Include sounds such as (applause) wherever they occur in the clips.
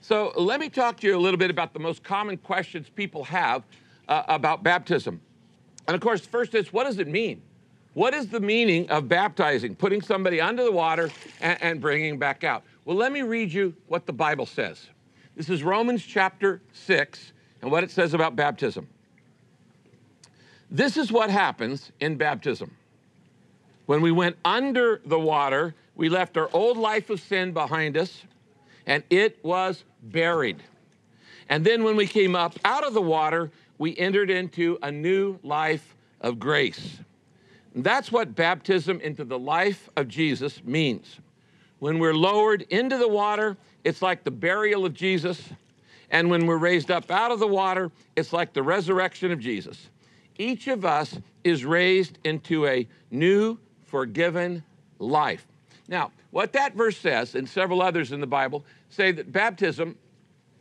So let me talk to you a little bit about the most common questions people have uh, about baptism. And of course, first is what does it mean? What is the meaning of baptizing, putting somebody under the water and, and bringing back out? Well, let me read you what the Bible says. This is Romans chapter 6 and what it says about baptism. This is what happens in baptism. When we went under the water, we left our old life of sin behind us, and it was buried. And then when we came up out of the water, we entered into a new life of grace. And that's what baptism into the life of Jesus means. When we're lowered into the water, it's like the burial of Jesus. And when we're raised up out of the water, it's like the resurrection of Jesus. Each of us is raised into a new, forgiven life. Now, what that verse says, and several others in the Bible, say that baptism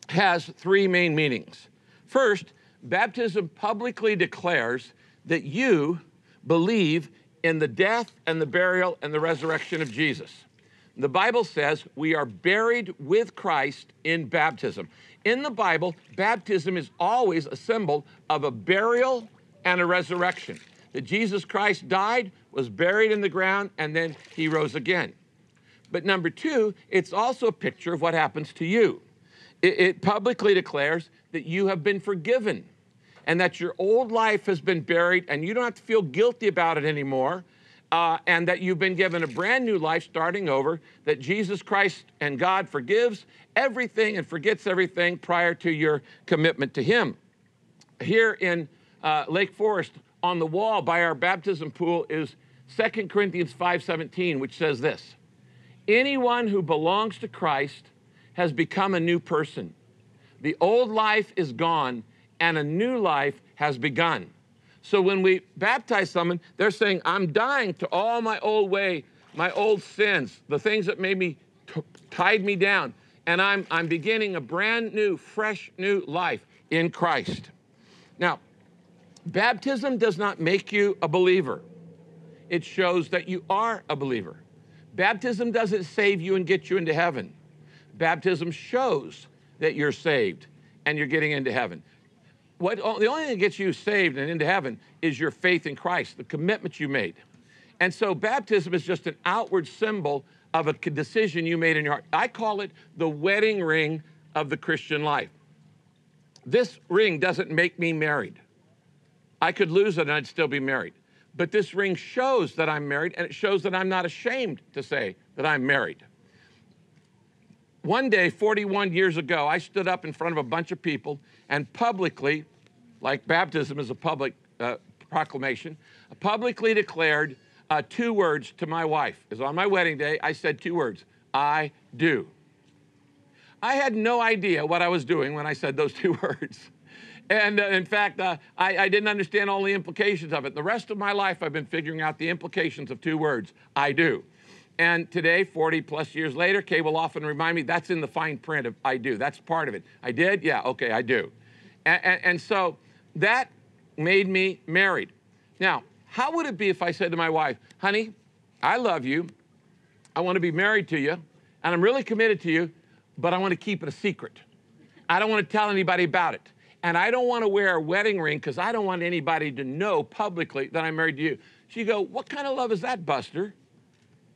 has three main meanings. First, baptism publicly declares that you believe in the death and the burial and the resurrection of Jesus. The Bible says we are buried with Christ in baptism. In the Bible, baptism is always a symbol of a burial and a resurrection. That Jesus Christ died, was buried in the ground, and then he rose again. But number two, it's also a picture of what happens to you. It, it publicly declares that you have been forgiven and that your old life has been buried and you don't have to feel guilty about it anymore. Uh, and that you've been given a brand new life starting over, that Jesus Christ and God forgives everything and forgets everything prior to your commitment to Him. Here in uh, Lake Forest, on the wall by our baptism pool, is 2 Corinthians 5:17, which says this: Anyone who belongs to Christ has become a new person. The old life is gone, and a new life has begun. So when we baptize someone, they're saying, I'm dying to all my old way, my old sins, the things that made me tied me down, and I'm, I'm beginning a brand new, fresh new life in Christ. Now, baptism does not make you a believer. It shows that you are a believer. Baptism doesn't save you and get you into heaven. Baptism shows that you're saved and you're getting into heaven what, the only thing that gets you saved and into heaven is your faith in Christ, the commitment you made. And so baptism is just an outward symbol of a decision you made in your heart. I call it the wedding ring of the Christian life. This ring doesn't make me married. I could lose it and I'd still be married. But this ring shows that I'm married and it shows that I'm not ashamed to say that I'm married. One day, 41 years ago, I stood up in front of a bunch of people and publicly, like baptism is a public uh, proclamation, publicly declared uh, two words to my wife. Is on my wedding day, I said two words I do. I had no idea what I was doing when I said those (laughs) two words. And uh, in fact, uh, I, I, didn't understand all the implications of it. The rest of my life, I've been figuring out the implications of two words I do. And today, 40 plus years later, Kay will often remind me that's in the fine print of I do. That's part of it. I did? Yeah, okay, I do. And, and, and so that made me married. Now, how would it be if I said to my wife, honey, I love you, I want to be married to you, and I'm really committed to you, but I want to keep it a secret. I don't want to tell anybody about it. And I don't want to wear a wedding ring because I don't want anybody to know publicly that I'm married to you. She'd go, What kind of love is that, Buster?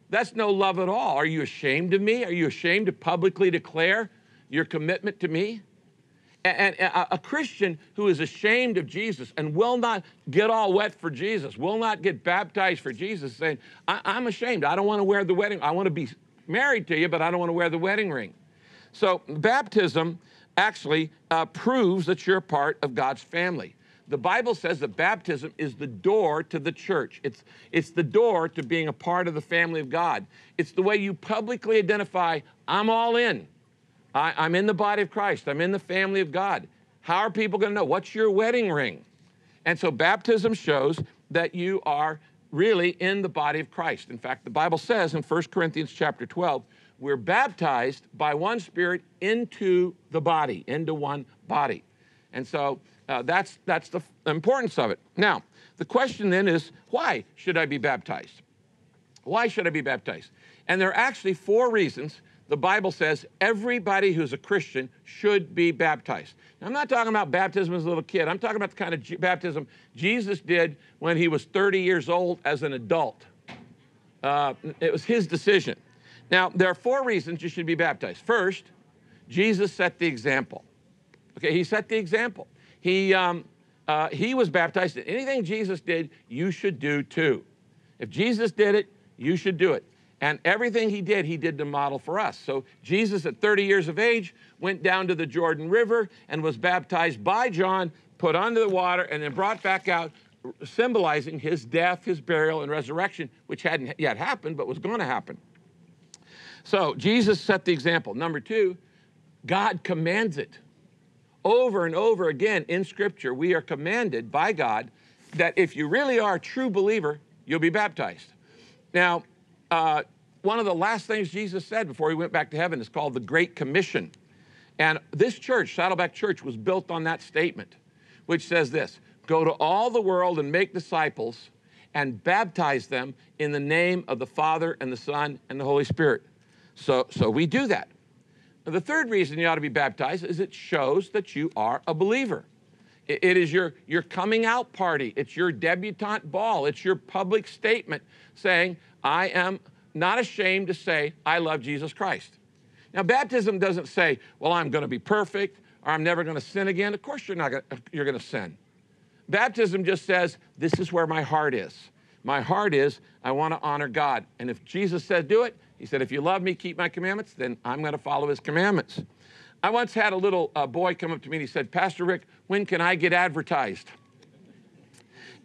That's no love at all. Are you ashamed of me? Are you ashamed to publicly declare your commitment to me? And a Christian who is ashamed of Jesus and will not get all wet for Jesus, will not get baptized for Jesus, saying, I'm ashamed. I don't want to wear the wedding. I want to be married to you, but I don't want to wear the wedding ring. So, baptism actually uh, proves that you're part of God's family. The Bible says that baptism is the door to the church. It's, it's the door to being a part of the family of God. It's the way you publicly identify, I'm all in. I, I'm in the body of Christ. I'm in the family of God. How are people going to know? What's your wedding ring? And so baptism shows that you are really in the body of Christ. In fact, the Bible says in 1 Corinthians chapter 12, we're baptized by one spirit into the body, into one body. And so uh, that's, that's the importance of it. Now, the question then is why should I be baptized? Why should I be baptized? And there are actually four reasons the Bible says everybody who's a Christian should be baptized. Now, I'm not talking about baptism as a little kid. I'm talking about the kind of baptism Jesus did when he was 30 years old as an adult. Uh, it was his decision. Now, there are four reasons you should be baptized. First, Jesus set the example. Okay, he set the example. He, um, uh, he was baptized. Anything Jesus did, you should do too. If Jesus did it, you should do it. And everything he did, he did to model for us. So Jesus, at 30 years of age, went down to the Jordan River and was baptized by John, put under the water, and then brought back out, symbolizing his death, his burial, and resurrection, which hadn't yet happened, but was going to happen. So Jesus set the example. Number two, God commands it. Over and over again in Scripture, we are commanded by God that if you really are a true believer, you'll be baptized. Now, uh, one of the last things Jesus said before he went back to heaven is called the Great Commission. And this church, Saddleback Church, was built on that statement, which says this Go to all the world and make disciples and baptize them in the name of the Father and the Son and the Holy Spirit. So, so we do that. Now, the third reason you ought to be baptized is it shows that you are a believer. It, it is your, your coming out party, it's your debutante ball, it's your public statement saying, I am not ashamed to say, I love Jesus Christ. Now, baptism doesn't say, well, I'm going to be perfect or I'm never going to sin again. Of course, you're not gonna, you're going to sin. Baptism just says, this is where my heart is. My heart is, I want to honor God. And if Jesus said, do it, he said, if you love me, keep my commandments, then I'm going to follow his commandments. I once had a little uh, boy come up to me and he said, Pastor Rick, when can I get advertised?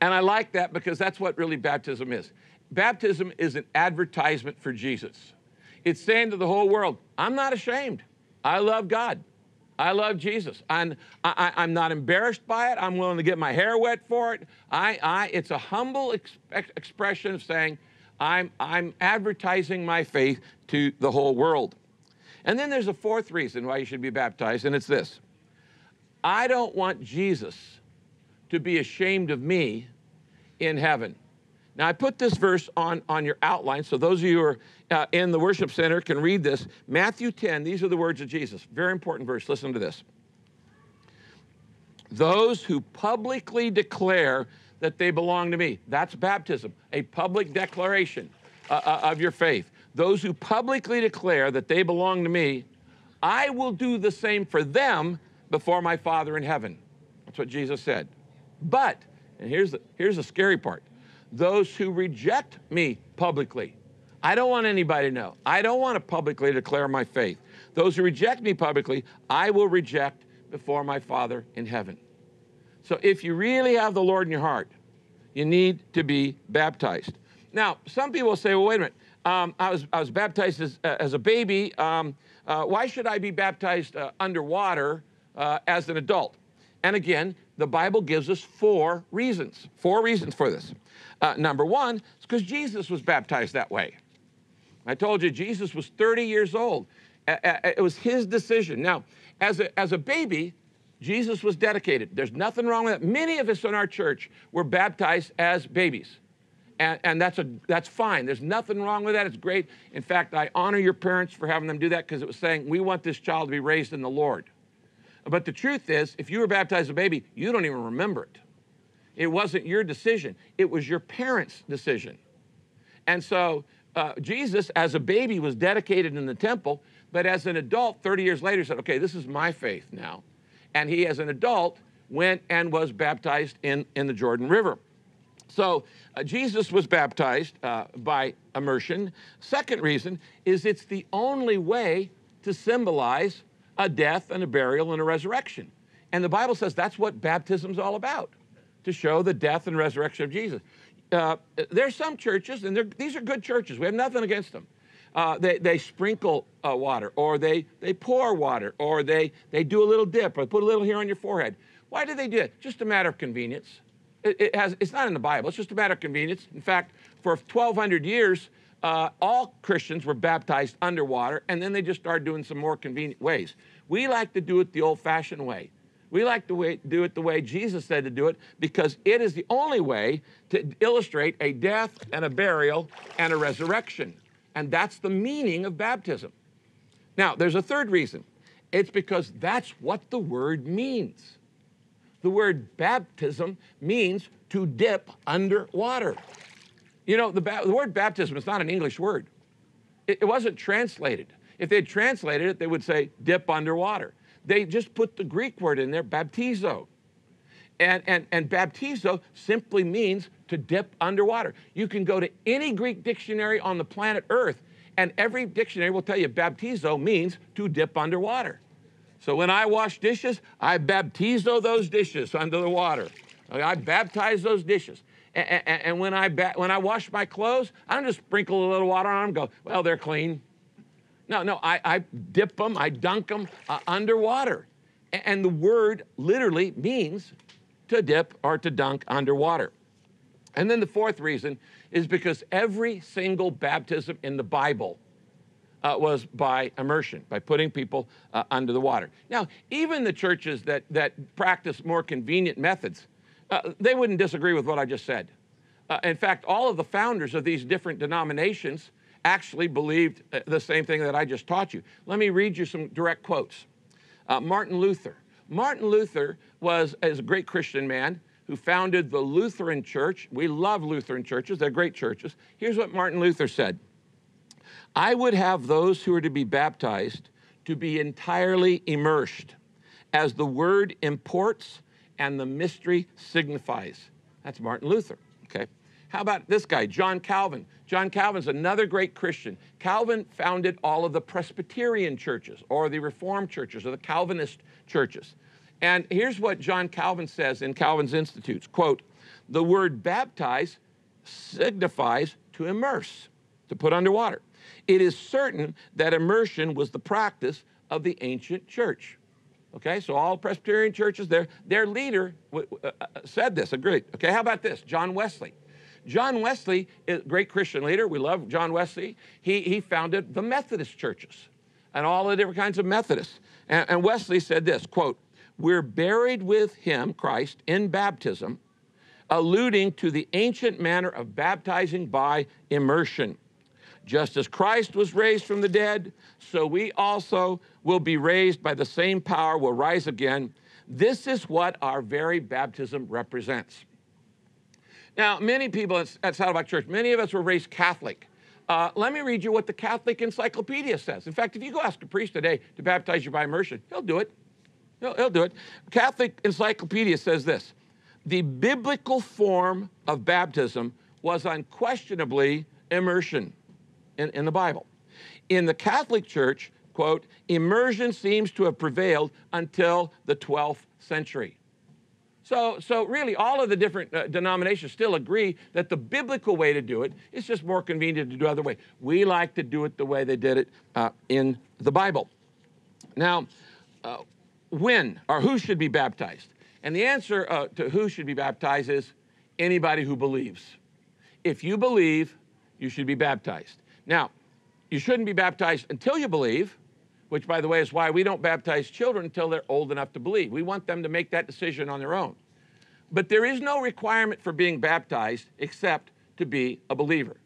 And I like that because that's what really baptism is. Baptism is an advertisement for Jesus. It's saying to the whole world, I'm not ashamed. I love God. I love Jesus. I'm, I, am not embarrassed by it. I'm willing to get my hair wet for it. I, I, it's a humble ex- expression of saying, I'm, I'm advertising my faith to the whole world. And then there's a fourth reason why you should be baptized, and it's this I don't want Jesus to be ashamed of me in heaven. Now, I put this verse on, on your outline so those of you who are uh, in the worship center can read this. Matthew 10, these are the words of Jesus. Very important verse. Listen to this. Those who publicly declare that they belong to me. That's baptism, a public declaration uh, uh, of your faith. Those who publicly declare that they belong to me, I will do the same for them before my Father in heaven. That's what Jesus said. But, and here's the, here's the scary part those who reject me publicly. I don't want anybody to know. I don't want to publicly declare my faith. Those who reject me publicly, I will reject before my Father in heaven. So if you really have the Lord in your heart, you need to be baptized. Now, some people say, well, wait a minute. Um, I, was, I was baptized as, uh, as a baby. Um, uh, why should I be baptized uh, underwater uh, as an adult? And again, the Bible gives us four reasons, four reasons for this. Uh, number one, it's because Jesus was baptized that way. I told you, Jesus was 30 years old. It was his decision. Now, as a, as a baby, Jesus was dedicated. There's nothing wrong with that. Many of us in our church were baptized as babies. And, and, that's, a, that's fine. There's nothing wrong with that. It's great. In fact, I honor your parents for having them do that because it was saying, we want this child to be raised in the Lord. But the truth is, if you were baptized a baby, you don't even remember it. It wasn't your decision, it was your parents' decision. And so uh, Jesus, as a baby, was dedicated in the temple, but as an adult, 30 years later, said, okay, this is my faith now. And he, as an adult, went and was baptized in, in the Jordan River. So uh, Jesus was baptized uh, by immersion. Second reason is it's the only way to symbolize a death and a burial and a resurrection. And the Bible says that's what baptism's all about to show the death and resurrection of Jesus. Uh, there's some churches, and these are good churches. We have nothing against them. Uh, they, they sprinkle uh, water, or they, they pour water, or they, they do a little dip, or put a little here on your forehead. Why do they do it? Just a matter of convenience. It, it has, it's not in the Bible, it's just a matter of convenience. In fact, for 1,200 years, uh, all Christians were baptized underwater, and then they just started doing some more convenient ways. We like to do it the old fashioned way. We like to way, do it the way Jesus said to do it because it is the only way to illustrate a death and a burial and a resurrection. And that's the meaning of baptism. Now, there's a third reason. It's because that's what the word means. The word baptism means to dip under water. You know, the, the word baptism is not an English word, it, it wasn't translated. If they had translated it, they would say dip underwater. They just put the Greek word in there, baptizo. And, and, and baptizo simply means to dip underwater. You can go to any Greek dictionary on the planet Earth, and every dictionary will tell you baptizo means to dip underwater. So when I wash dishes, I baptizo those dishes under the water. I baptize those dishes. And, when, I ba- when I wash my clothes, I don't just sprinkle a little water on them go, well, they're clean. No, no, I, I dip them, I dunk them uh, underwater. And the word literally means to dip or to dunk underwater. And then the fourth reason is because every single baptism in the Bible uh, was by immersion, by putting people uh, under the water. Now, even the churches that, that practice more convenient methods, uh, they wouldn't disagree with what I just said. Uh, in fact, all of the founders of these different denominations actually believed uh, the same thing that I just taught you. Let me read you some direct quotes. Uh, Martin Luther. Martin Luther was, as a great Christian man who founded the Lutheran Church. We love Lutheran churches, they're great churches. Here's what Martin Luther said I would have those who are to be baptized to be entirely immersed, as the word imports and the mystery signifies. That's Martin Luther, okay? How about this guy, John Calvin? John Calvin's another great Christian. Calvin founded all of the Presbyterian churches or the Reformed churches or the Calvinist churches. And here's what John Calvin says in Calvin's Institutes quote, the word baptize signifies to immerse, to put underwater. It is certain that immersion was the practice of the ancient church. Okay, so all Presbyterian churches, their, their leader uh, uh, said this, agreed. Okay, how about this? John Wesley. John Wesley, a great Christian leader. We love John Wesley. He, he founded the Methodist churches and all the different kinds of Methodists. And, and Wesley said this quote, We're buried with him, Christ, in baptism, alluding to the ancient manner of baptizing by immersion. Just as Christ was raised from the dead, so we also will be raised by the same power, will rise again. This is what our very baptism represents. Now, many people at, Saddleback Church, many of us were raised Catholic. Uh, let me read you what the Catholic Encyclopedia says. In fact, if you go ask a priest today to baptize you by immersion, he'll do it. He'll, he'll do it. Catholic Encyclopedia says this The biblical form of baptism was unquestionably immersion in, in the Bible. In the Catholic Church, quote, immersion seems to have prevailed until the 12th century. So, so really, all of the different uh, denominations still agree that the biblical way to do it is just more convenient to do other way. We like to do it the way they did it uh, in the Bible. Now, uh, when or who should be baptized? And the answer uh, to who should be baptized is anybody who believes. If you believe, you should be baptized. Now, you shouldn't be baptized until you believe, which, by the way, is why we don't baptize children until they're old enough to believe. We want them to make that decision on their own. But there is no requirement for being baptized except to be a believer.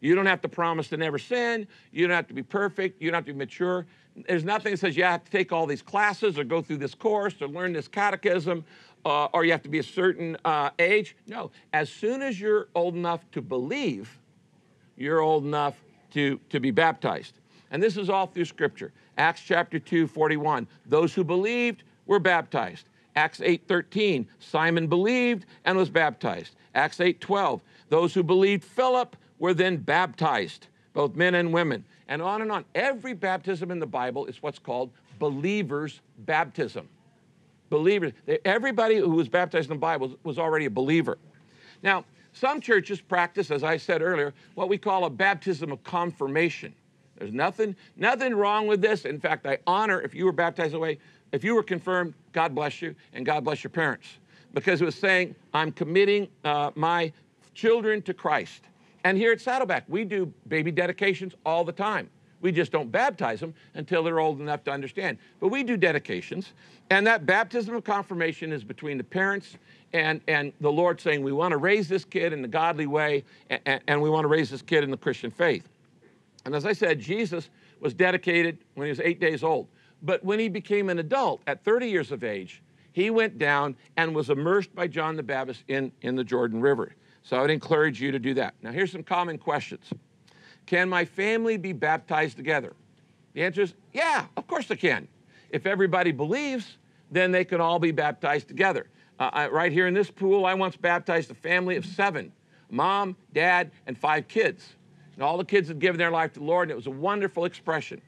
You don't have to promise to never sin. You don't have to be perfect. You don't have to be mature. There's nothing that says you have to take all these classes or go through this course or learn this catechism uh, or you have to be a certain uh, age. No, as soon as you're old enough to believe, you're old enough to, to be baptized. And this is all through Scripture. Acts chapter 2, 41. Those who believed were baptized. Acts 8:13, Simon believed and was baptized. Acts 8:12, those who believed Philip were then baptized, both men and women. And on and on. Every baptism in the Bible is what's called believers' baptism. Believers. Everybody who was baptized in the Bible was already a believer. Now, some churches practice, as I said earlier, what we call a baptism of confirmation. There's nothing, nothing wrong with this. In fact, I honor if you were baptized away, if you were confirmed, God bless you, and God bless your parents. Because it was saying, I'm committing uh, my children to Christ. And here at Saddleback, we do baby dedications all the time. We just don't baptize them until they're old enough to understand. But we do dedications. And that baptism of confirmation is between the parents and, and the Lord saying, we want to raise this kid in the godly way, and, and we want to raise this kid in the Christian faith. And as I said, Jesus was dedicated when he was eight days old. But when he became an adult at 30 years of age, he went down and was immersed by John the Baptist in, in the Jordan River. So I would encourage you to do that. Now, here's some common questions Can my family be baptized together? The answer is yeah, of course they can. If everybody believes, then they can all be baptized together. Uh, I, right here in this pool, I once baptized a family of seven mom, dad, and five kids. And all the kids had given their life to the Lord, and it was a wonderful expression.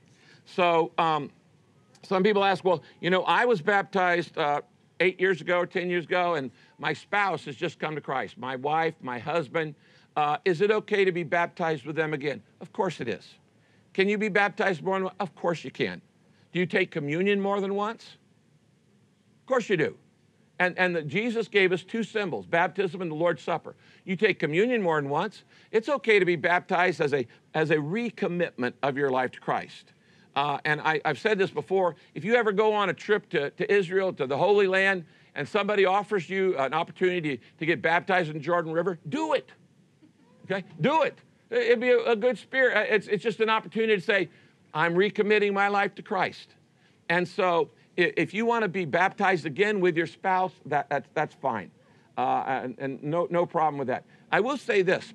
So, um, some people ask, well, you know, I was baptized uh, eight years ago 10 years ago, and my spouse has just come to Christ. My wife, my husband. Uh, is it okay to be baptized with them again? Of course it is. Can you be baptized more than once? Of course you can. Do you take communion more than once? Of course you do. And, and the, Jesus gave us two symbols baptism and the Lord's Supper. You take communion more than once. It's okay to be baptized as a, as a recommitment of your life to Christ. Uh, and I, have said this before if you ever go on a trip to, to Israel, to the Holy Land, and somebody offers you an opportunity to get baptized in the Jordan River, do it. Okay? Do it. It'd be a, a good spirit. It's, it's just an opportunity to say, I'm recommitting my life to Christ. And so if you want to be baptized again with your spouse, that, that's, that's fine. Uh, and, and no, no problem with that. I will say this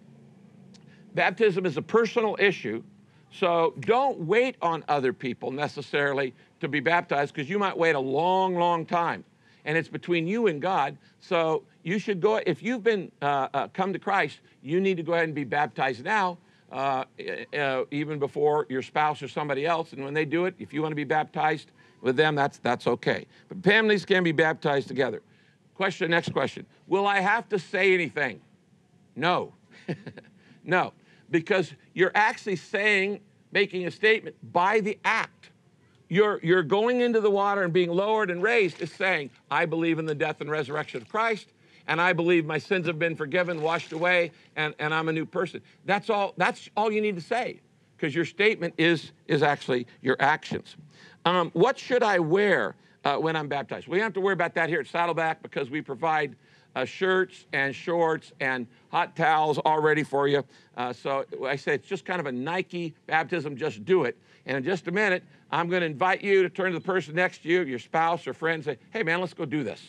baptism is a personal issue, so don't wait on other people necessarily to be baptized because you might wait a long, long time. And it's between you and God. So you should go, if you've been uh, uh, come to Christ, you need to go ahead and be baptized now. Uh, even before your spouse or somebody else. And when they do it, if you want to be baptized, with them, that's, that's okay. But families can be baptized together. Question, next question. Will I have to say anything? No. (laughs) no, because you're actually saying, making a statement by the act. You're, you're going into the water and being lowered and raised is saying, I believe in the death and resurrection of Christ, and I believe my sins have been forgiven, washed away, and, and I'm a new person. That's all, that's all you need to say, because your statement is, is actually your actions. Um, what should I wear uh, when I'm baptized? We don't have to worry about that here at Saddleback because we provide uh, shirts and shorts and hot towels all ready for you. Uh, so I say it's just kind of a Nike baptism, just do it. And in just a minute, I'm going to invite you to turn to the person next to you, your spouse or friend, and say, hey man, let's go do this.